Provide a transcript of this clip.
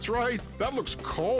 That's right. That looks cold.